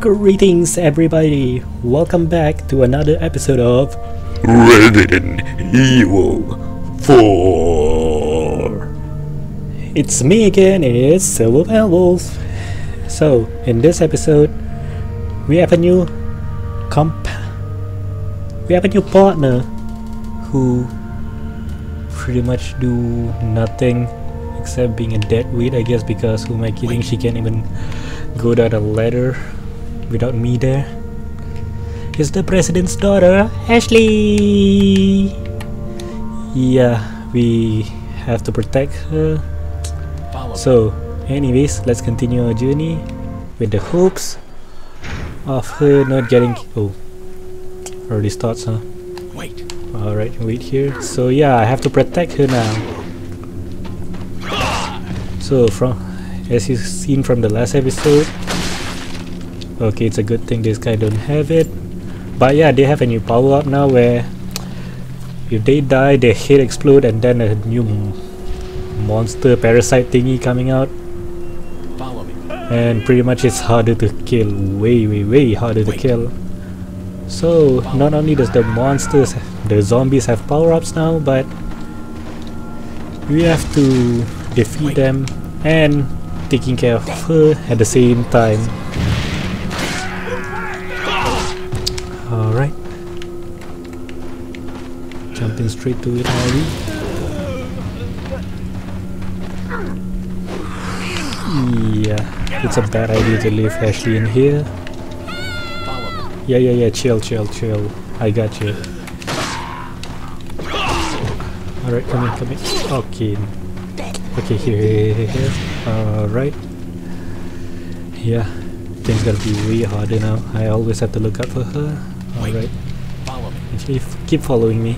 Greetings, everybody! Welcome back to another episode of Resident Evil 4. It's me again, it's Silver Pebbles. So, in this episode, we have a new comp. We have a new partner who pretty much do nothing except being a dead weight, I guess, because who am I kidding? She can't even go down a ladder without me there. Is the president's daughter, Ashley. Yeah, we have to protect her. So, anyways, let's continue our journey with the hopes of her not getting. Oh, already starts, huh? Wait. Alright, wait here. So, yeah, I have to protect her now. So, from as you've seen from the last episode, okay, it's a good thing this guy don't have it. But yeah, they have a new power up now where if they die, their head explode and then a new monster parasite thingy coming out. Follow me. and pretty much it's harder to kill way way way harder to kill so not only does the monsters the zombies have power-ups now but we have to defeat Wait. them and taking care of her at the same time jumping straight to it we yeah it's a bad idea to leave Ashley in here yeah, yeah, yeah. Chill, chill, chill. I got you. Alright, come in, come in. Okay. Okay, here, here, here, here. Alright. Yeah. Things gotta be way harder now. I always have to look out for her. Alright. Follow me. Keep following me.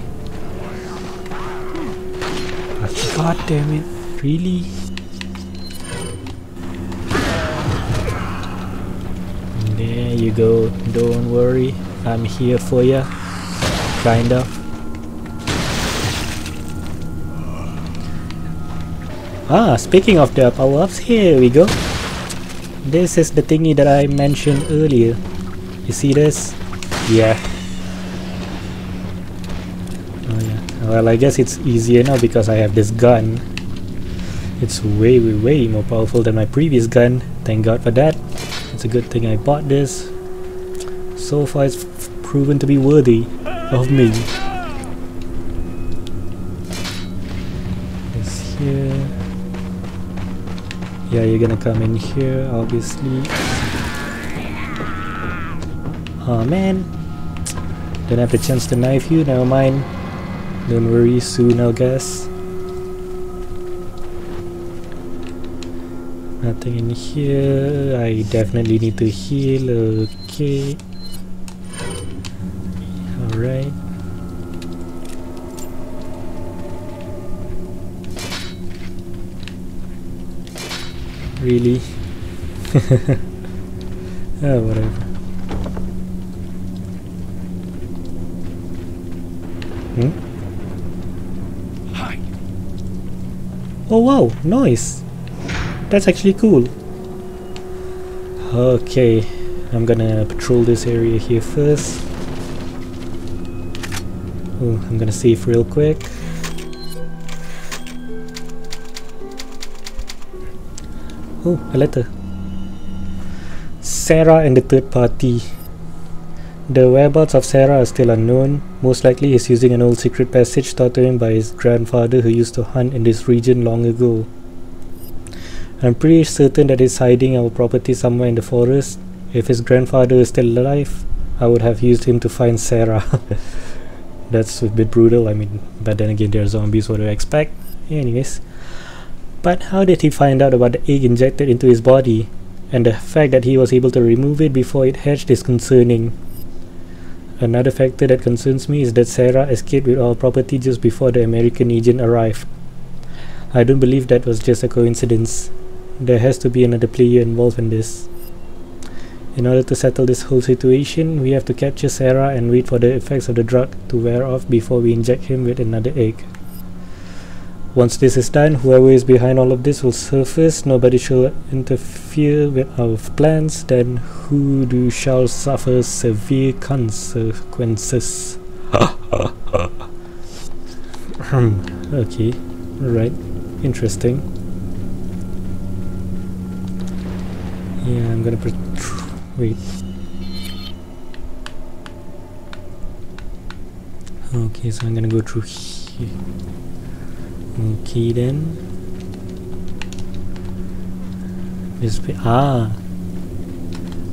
God damn it. Really? There you go. Don't worry. I'm here for ya. Kind of. Ah, speaking of the power-ups, here we go. This is the thingy that I mentioned earlier. You see this? Yeah. Oh yeah. Well, I guess it's easier now because I have this gun. It's way, way, way more powerful than my previous gun. Thank God for that. It's a good thing I bought this. So far, it's proven to be worthy of me. It's here. Yeah, you're gonna come in here, obviously. Oh man, don't have the chance to knife you, never mind. Don't worry, soon I guess. Nothing in here. I definitely need to heal. Okay. Alright. Really? oh, whatever. Oh wow, nice. That's actually cool. Okay, I'm gonna patrol this area here first. Oh, I'm gonna save real quick. Oh, a letter. Sera and the third party. The whereabouts of Sera are still unknown. Most likely he's using an old secret passage taught to him by his grandfather who used to hunt in this region long ago. I'm pretty certain that he's hiding our property somewhere in the forest. If his grandfather is still alive, I would have used him to find Sera. That's a bit brutal, I mean, but then again, they're zombies, what do I expect? Anyways. But how did he find out about the egg injected into his body? And the fact that he was able to remove it before it hatched is concerning. Another factor that concerns me is that Sera escaped with our property just before the American agent arrived. I don't believe that was just a coincidence. There has to be another player involved in this. In order to settle this whole situation, we have to capture Sera and wait for the effects of the drug to wear off before we inject him with another egg. Once this is done, whoever is behind all of this will surface. Nobody shall interfere with our plans. Then who do shall suffer severe consequences. Hmm, okay, right, interesting. Yeah, I'm gonna put. Wait. Okay, so I'm gonna go through here. Okay then. This ah.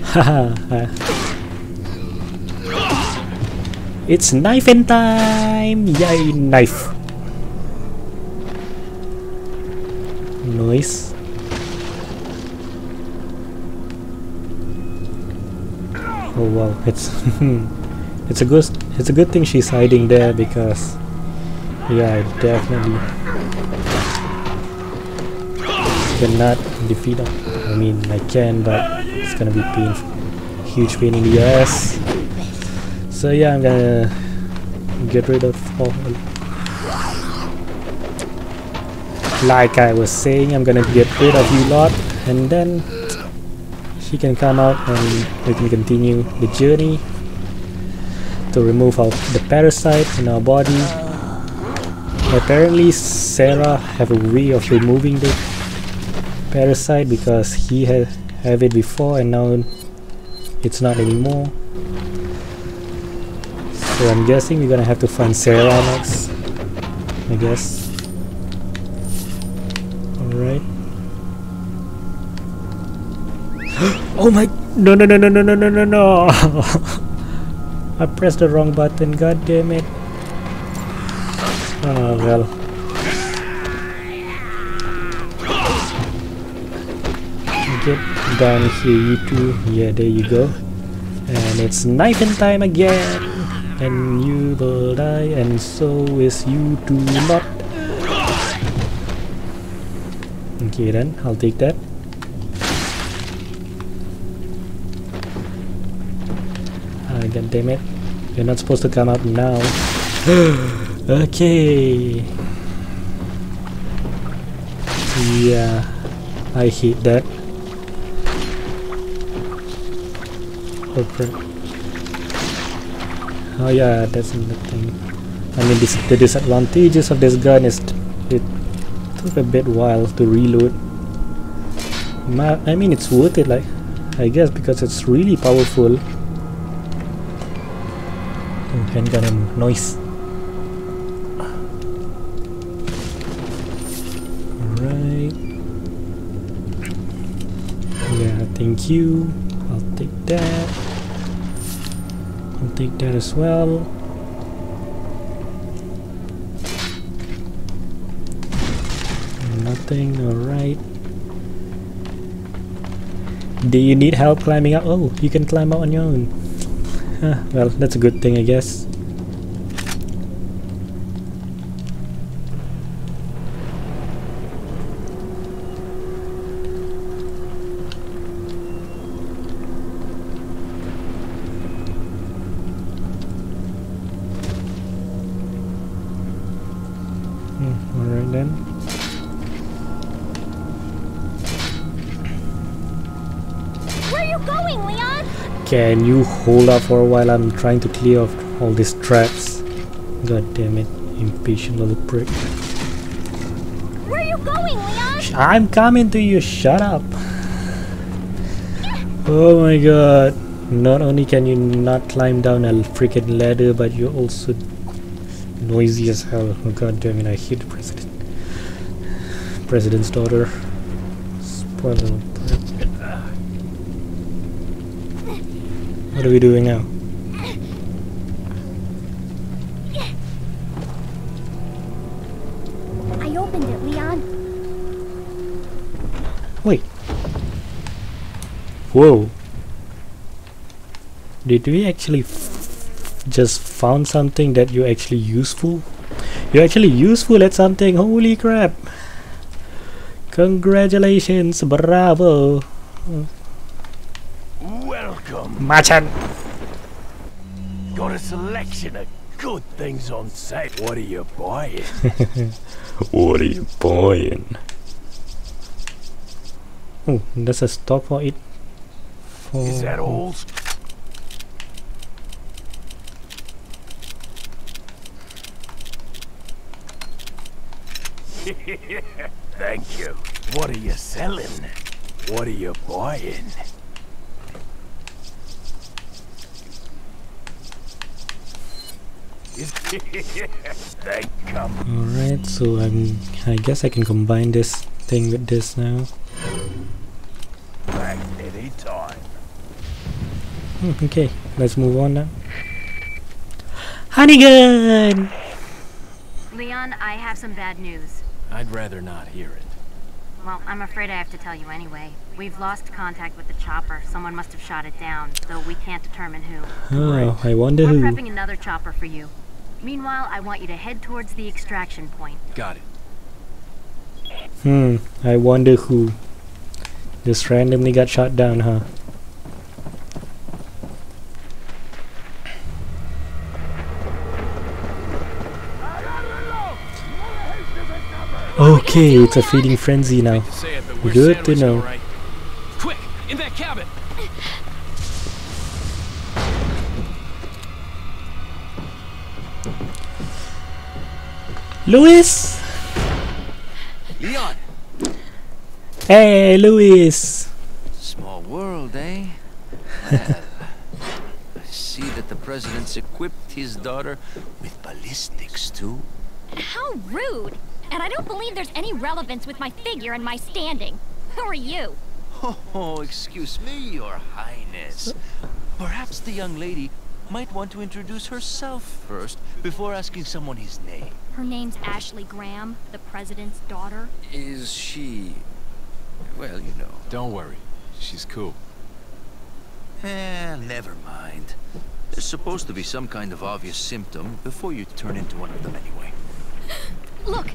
Haha. it's knife and time! Yay, knife! Nice. Oh wow, it's it's a good it's a good thing she's hiding there because yeah, definitely cannot defeat her. I mean, I can, but it's gonna be painful. Huge pain in the ass. So yeah, I'm gonna get rid of all. Like I was saying, I'm gonna get rid of you lot, and then she can come out and we can continue the journey to remove our, the parasite in our body. Apparently, Sera have a way of removing the parasite because he had have it before and now it's not anymore. So I'm guessing we're gonna have to find Sera next. I guess. Alright. oh my no no no no no no no no no I pressed the wrong button, god damn it. Oh ah, well. Get down here you two. Yeah, there you go. And it's knife and time again. And you will die and so is you do not. Okay then, I'll take that. Ah, god damn it. You're not supposed to come out now. okay. Yeah, I hate that. Oh crap. Oh yeah, that's the thing. I mean, this, the disadvantages of this gun is it took a bit while to reload. Ma I mean, it's worth it, like I guess, because it's really powerful. Oh, handgun and noise. Alright. Yeah, thank you. I'll take that. Take that as well. Nothing, alright. Do you need help climbing up? Oh, you can climb out on your own. Huh, well, that's a good thing, I guess. Can you hold up for a while? I'm trying to clear off all these traps. God damn it, impatient little prick. Where are you going, Leon? I'm coming to you, shut up. Oh my god. Not only can you not climb down a freaking ladder, but you're also noisy as hell. Oh god damn it, I hate the president. President's daughter. Spoiler alert. What are we doing now? I opened it, Leon. Wait. Whoa. Did we actually f- just found something that you're actually useful? You're actually useful at something. Holy crap. Congratulations. Bravo. Welcome. Machan. Got a selection of Good things on sale. What are you buying? What are you buying? Oh, there's a stop for it. For Is that all? Thank you. What are you selling? What are you buying? Is Thank come. Alright, so I'm I guess I can combine this thing with this now. Back any time. Okay, let's move on now. Honeygun! Leon, I have some bad news. I'd rather not hear it. Well, I'm afraid I have to tell you anyway. We've lost contact with the chopper. Someone must have shot it down, though we can't determine who. Oh, I wonder We're who. prepping another chopper for you. Meanwhile, I want you to head towards the extraction point. Got it. Hmm, I wonder who. Just randomly got shot down, huh? Okay, it's a feeding frenzy now. To say it, but we're Good to sandwiched, know. all right. Quick, in that cabin. Luis! Leon! Hey, Luis! Small world, eh? Well, I see that the president's equipped his daughter with ballistics, too. How rude! And I don't believe there's any relevance with my figure and my standing. Who are you? Oh, excuse me, your highness. Perhaps the young lady might want to introduce herself first before asking someone his name. Her name's Ashley Graham, the president's daughter. Is she... Well, you know. Don't worry. She's cool. Eh, never mind. There's supposed to be some kind of obvious symptom before you turn into one of them anyway. Look,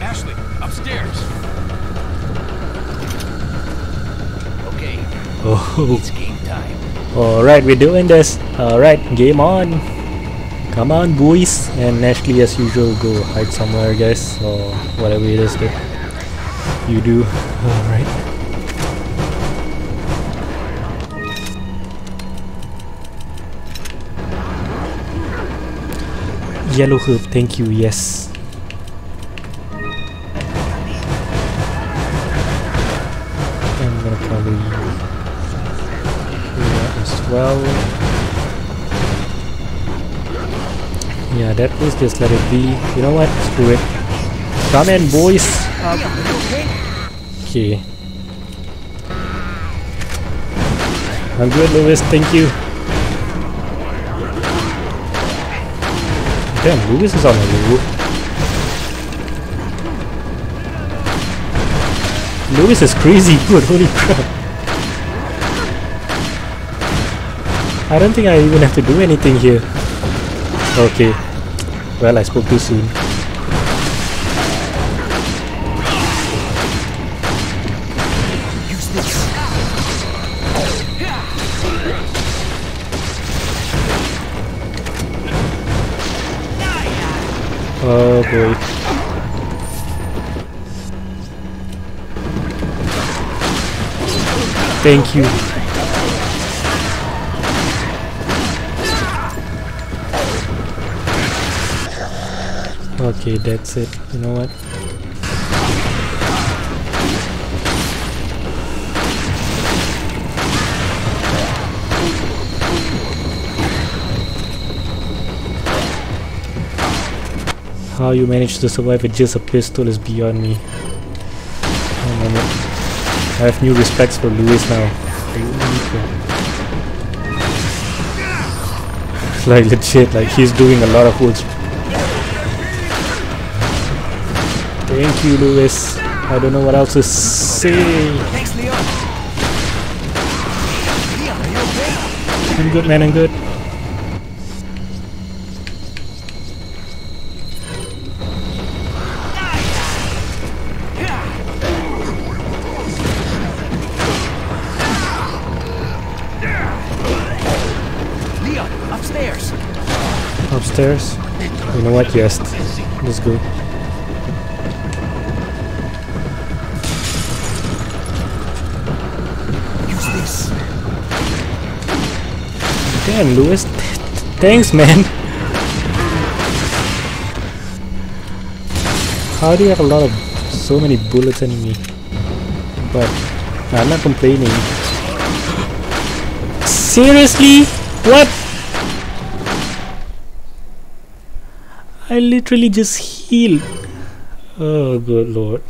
Ashley, upstairs. Okay, Oh, it's game time. Alright, we're doing this. Alright, game on. Come on, boys. And Ashley, as usual, go hide somewhere, guys, or whatever it is that you do. Alright. Yellow herb, thank you, yes. Well. Yeah, that was just let it be. You know what? Screw it. Come in, boys. Okay. I'm good, Luis. Thank you. Damn, Luis is on the roof. Luis is crazy good. Holy crap. I don't think I even have to do anything here. Okay. Well, I spoke too soon. Oh boy. Thank you. Okay, that's it. You know what? How you managed to survive with just a pistol is beyond me. I have new respects for Luis now. Like legit, like he's doing a lot of work. Thank you, Luis. I don't know what else to say. Thanks, Leon. I'm good, man. I'm good. Leon, upstairs. upstairs? You know what? Yes. Let's go. Damn, Luis. Thanks, man. How do you have a lot of so many bullets in me? But I'm not complaining. Seriously? What? I literally just healed. Oh, good lord.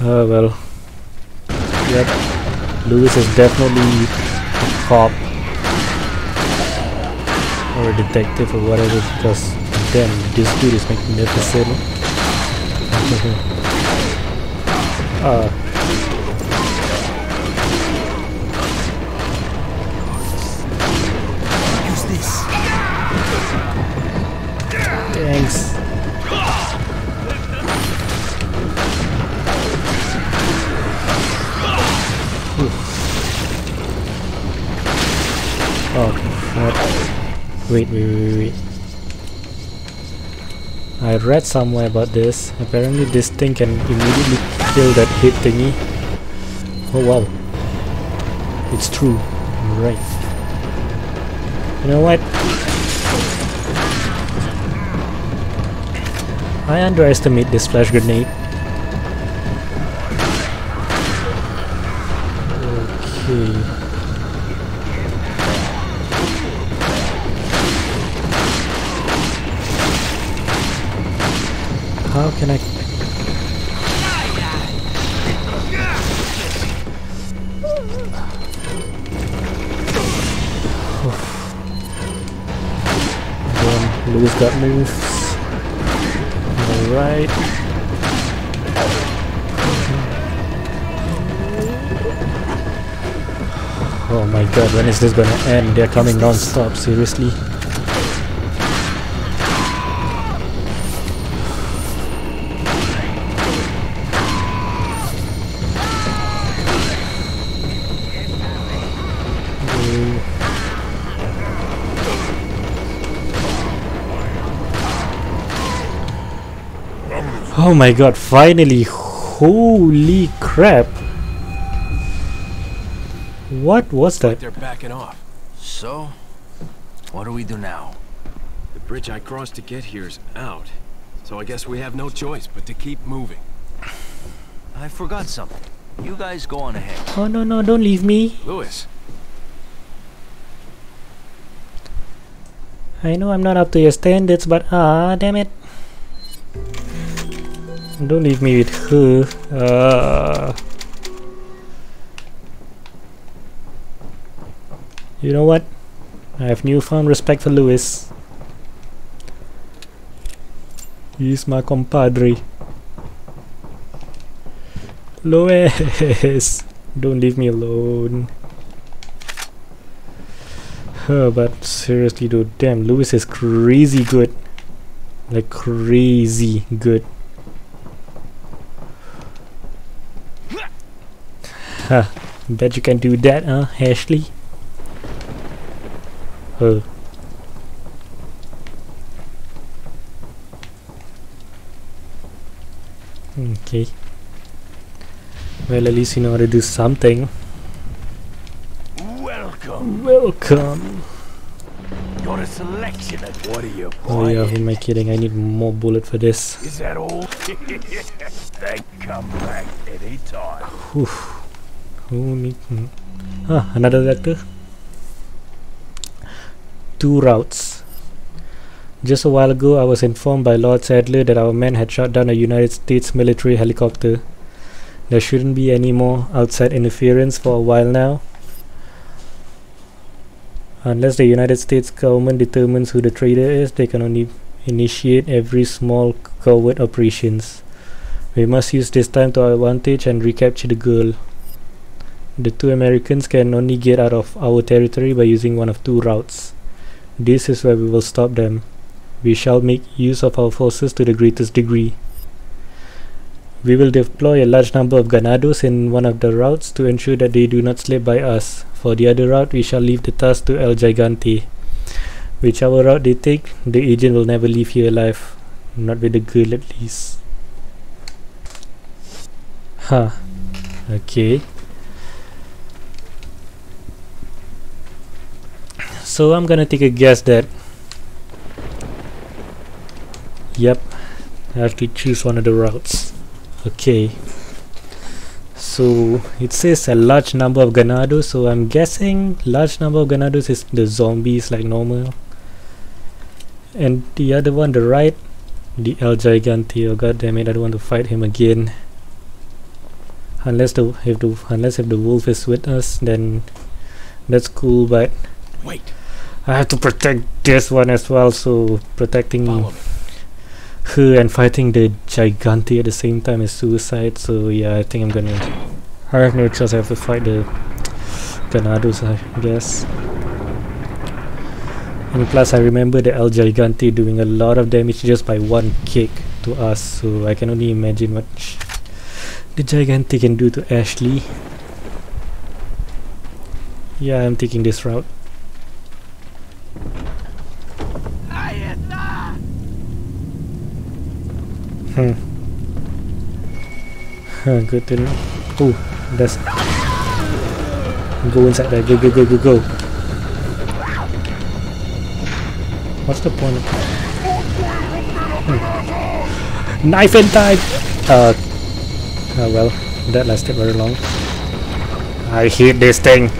Oh well. Yep. Luis is definitely cop or detective or whatever because damn this dude is magnificent. uh, Wait, wait, wait, wait. I read somewhere about this. Apparently, this thing can immediately kill that hit thingy. Oh wow, it's true. Right. You know what? I underestimate this flash grenade. Luis got moves. Alright. Oh my god, when is this gonna end? They're coming non-stop, seriously? Oh my god, finally! Holy crap! What was that? They're backing off. So, what do we do now? The bridge I crossed to get here is out. So I guess we have no choice but to keep moving. I forgot something. You guys go on ahead. Oh no no, don't leave me! Luis, I know I'm not up to your standards, but ah, damn it! Don't leave me with her. Uh, you know what? I have newfound respect for Luis. He's my compadre. Luis! Don't leave me alone. But seriously dude, damn, Luis is crazy good. Like crazy good. Huh, bet you can do that, huh, Ashley? Uh. Okay. Well, at least you know how to do something. Welcome. Welcome. Got a selection of what are you Oh yeah, who am I kidding? I need more bullet for this. Is that all? they come back anytime. Whew. Ah, another letter. Two routes. Just a while ago, I was informed by Lord Saddler that our men had shot down a United States military helicopter. There shouldn't be any more outside interference for a while now. Unless the United States government determines who the traitor is, they can only initiate every small covert operations. We must use this time to our advantage and recapture the girl. The two Americans can only get out of our territory by using one of two routes. This is where we will stop them. We shall make use of our forces to the greatest degree. We will deploy a large number of ganados in one of the routes to ensure that they do not slip by us. For the other route, we shall leave the task to El Gigante. Whichever route they take, the agent will never leave here alive. Not with the girl at least. Huh. Okay. So I'm gonna take a guess that Yep, I have to choose one of the routes. Okay. So it says a large number of ganados, so I'm guessing large number of ganados is the zombies like normal. And the other one, the right, the El Gigante. Oh god damn it! I don't want to fight him again. Unless the if the unless if the wolf is with us, then that's cool. But Wait, I have to protect this one as well. So protecting her and fighting the Gigante at the same time is suicide. So yeah, I think I'm gonna. I have no choice. I have to fight the Ganados, I guess. And plus, I remember the El Gigante doing a lot of damage just by one kick to us. So I can only imagine what the Gigante can do to Ashley. Yeah, I'm taking this route. Hmm. Good to know. Oh, that's. Go inside there. Go, go, go, go, go. What's the point? Hmm. Knife and time! Uh. Oh well, that lasted very long. I hate this thing.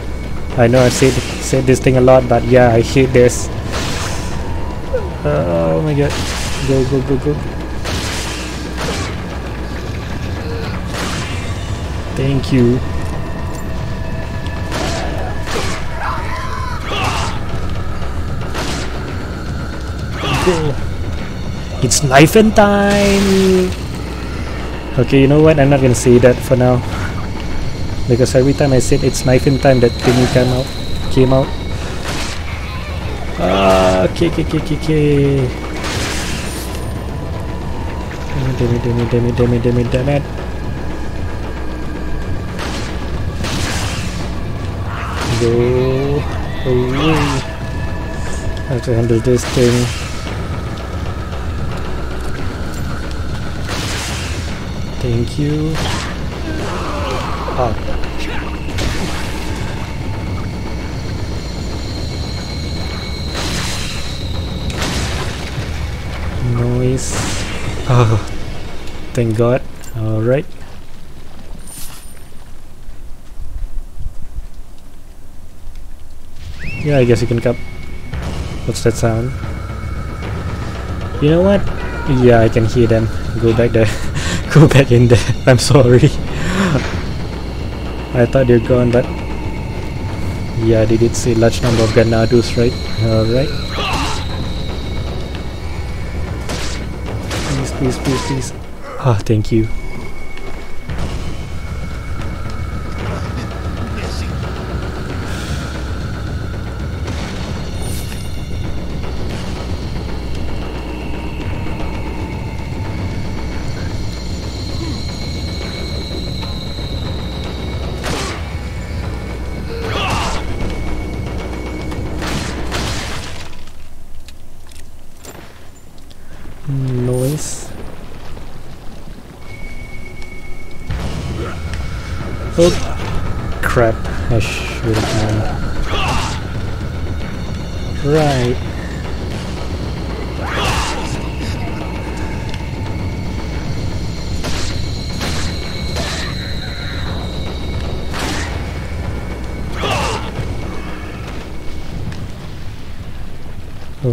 I know I've said, said this thing a lot, but yeah, I hate this. Oh my god. Go, go, go, go. Thank you. It's knife and time! Okay, you know what? I'm not gonna say that for now. Because every time I said it's knife and time, that thingy came out. Came out. Ah, okay, okay, okay, okay, okay. Damn it, damn it, damn it, damn it, damn it, damn it. Go away. I have to handle this thing. Thank you. Ah. Noise. Oh, thank God. Alright. Yeah, I guess you can come. What's that sound? You know what? Yeah, I can hear them. Go back there. Go back in there. I'm sorry. I thought they're gone, but yeah, they did say large number of Ganados, right? Alright. Please, please, please, please. Ah, thank you.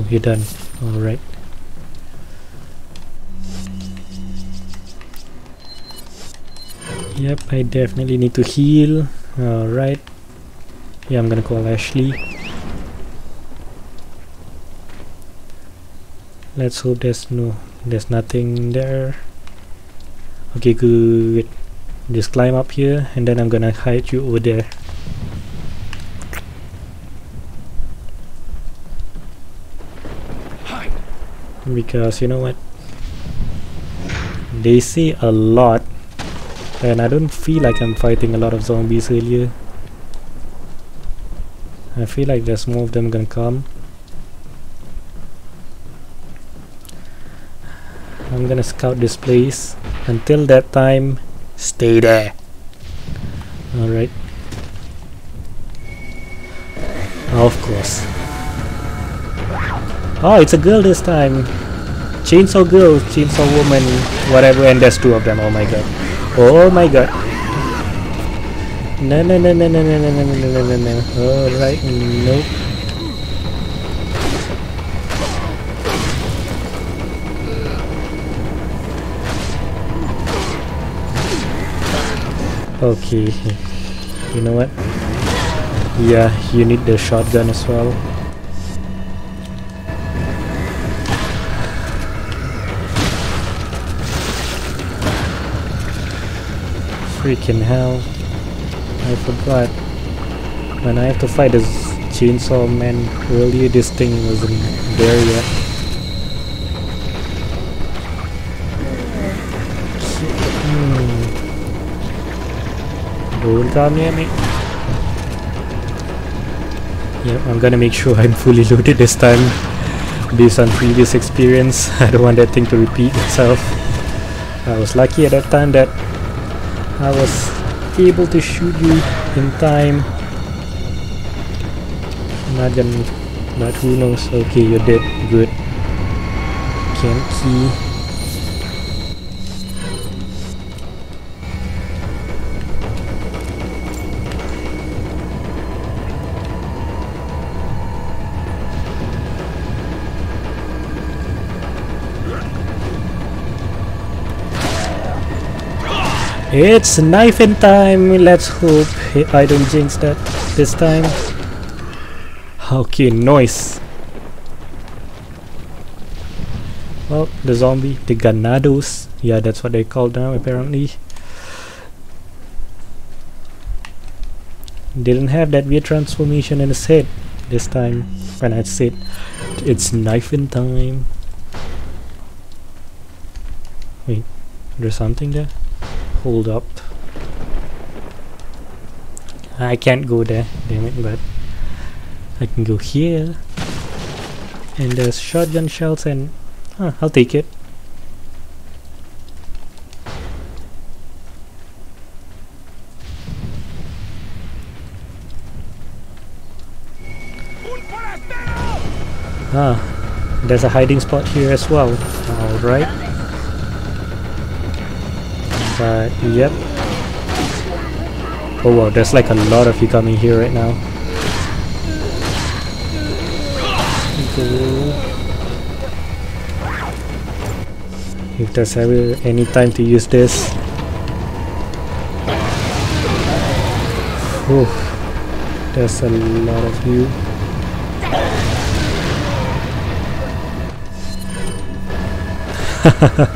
You're done. Alright. Yep, I definitely need to heal. Alright. Yeah, I'm gonna call Ashley. Let's hope there's no there's nothing there. Okay, good. Just climb up here and then I'm gonna hide you over there. because you know what? They say a lot and I don't feel like I'm fighting a lot of zombies earlier. I feel like there's more of them gonna come. I'm gonna scout this place. Until that time stay there. Alright. Of course. Oh, it's a girl this time. Chainsaw girl, chainsaw woman, whatever, and there's two of them. Oh my god. Oh my god. No, no, no, no, no, no, no, no, no, no, no, no. Alright, nope. Okay, you know what? Yeah, you need the shotgun as well. Freaking hell. I forgot. When I have to fight this chainsaw man earlier, this thing wasn't there yet. Hmm. Don't come near me. Yep, I'm gonna make sure I'm fully loaded this time. Based on previous experience, I don't want that thing to repeat itself. I was lucky at that time that I was able to shoot you in time. Not but who knows? Okay, you're dead. Good. Camp key. It's knife in time. Let's hope I don't jinx that this time. Okay, noise. Well, the zombie, the ganados. Yeah, that's what they call them apparently. Didn't have that weird transformation in his head this time when I said it's knife in time. Wait, there's something there? Hold up. I can't go there damn it but I can go here. And there's shotgun shells and huh, I'll take it. Ah there's a hiding spot here as well. Alright but yep. Oh wow, there's like a lot of you coming here right now. If there's ever any time to use this. Oof, there's a lot of you.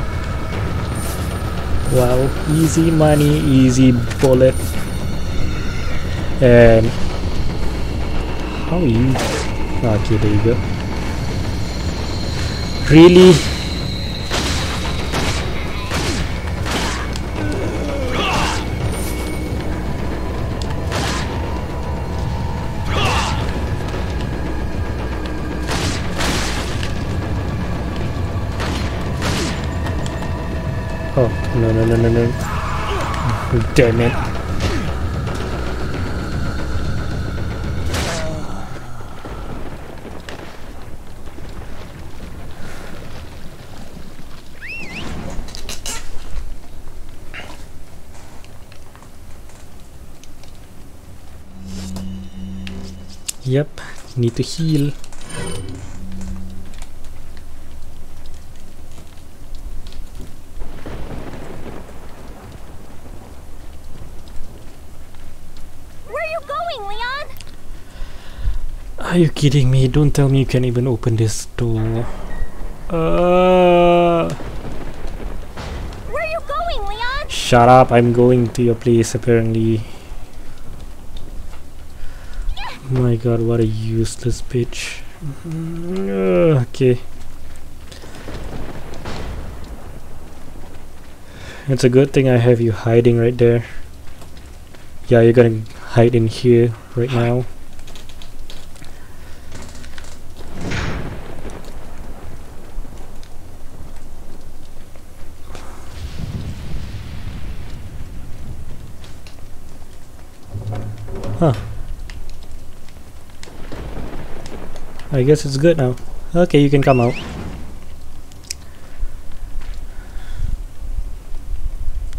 Wow, easy money, easy bullet. And how you? Okay, there you go. Really? Oh, no, no, no, no, no. Damn it. Yep, need to heal. Where are you going, Leon? Are you kidding me? Don't tell me you can't even open this door. Uh, Where are you going, Leon? shut up, I'm going to your place apparently. My god, what a useless bitch. Uh, okay. It's a good thing I have you hiding right there. Yeah, you're gonna hide in here right now. Huh. I guess it's good now. Okay, you can come out.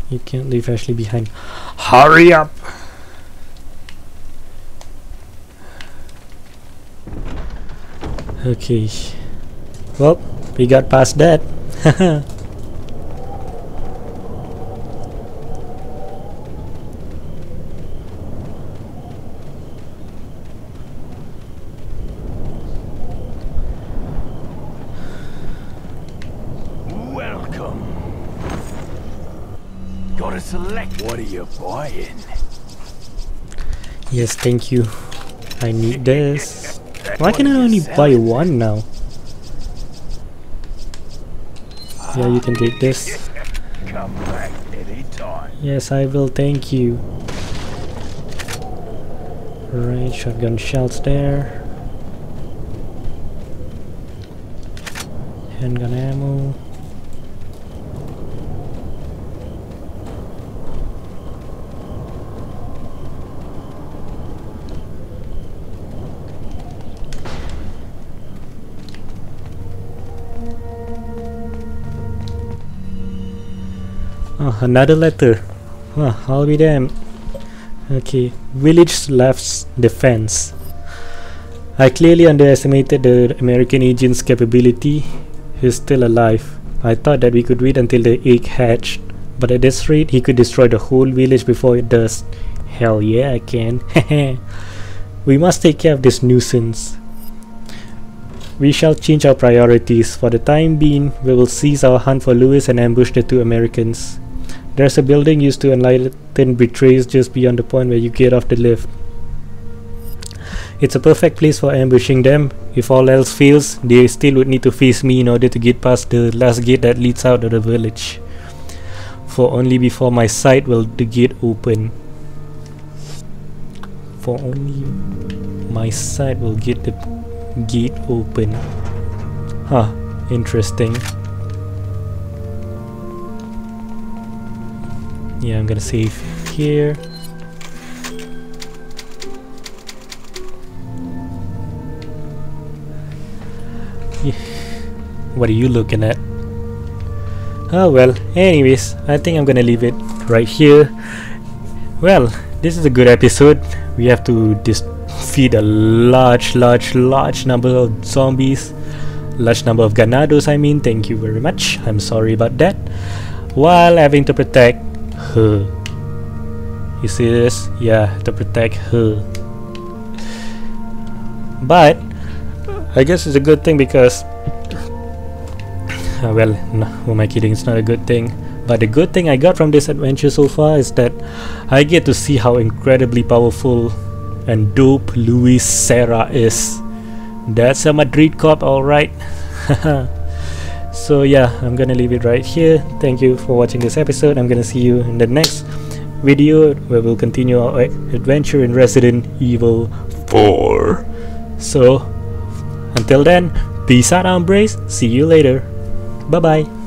You can't leave Ashley behind. Hurry up! Okay. Well, we got past that. Welcome. Gotta select. What are you buying? yes, thank you. I need this. Why can I only buy one now? Yeah, you can take this. Come back anytime. Yes, I will, thank you. Right, shotgun shells there. Handgun ammo. Another letter. Huh, I'll be damned. Okay, village left's defense. I clearly underestimated the American agent's capability. He's still alive. I thought that we could wait until the egg hatched, but at this rate, he could destroy the whole village before it does. Hell yeah, I can. we must take care of this nuisance. We shall change our priorities. For the time being, we will cease our hunt for Luis and ambush the two Americans. There's a building used to enlighten betrays just beyond the point where you get off the lift. It's a perfect place for ambushing them. If all else fails, they still would need to face me in order to get past the last gate that leads out of the village. For only before my sight will the gate open. For only my sight will get the gate open. Huh, interesting. Yeah, I'm gonna save here. What are you looking at? Oh well, anyways, I think I'm gonna leave it right here. Well, this is a good episode. We have to defeat a large, large, large number of zombies. Large number of ganados, I mean. Thank you very much. I'm sorry about that. While having to protect her. You see this? Yeah, to protect her. But I guess it's a good thing because uh, well, no, who am I kidding? It's not a good thing. But the good thing I got from this adventure so far is that I get to see how incredibly powerful and dope Luis Sera is. That's a Madrid cop, alright. so yeah, I'm gonna leave it right here. Thank you for watching this episode. I'm gonna see you in the next video where we'll continue our adventure in Resident Evil 4. So, until then, peace out, Embrace. See you later. Bye bye.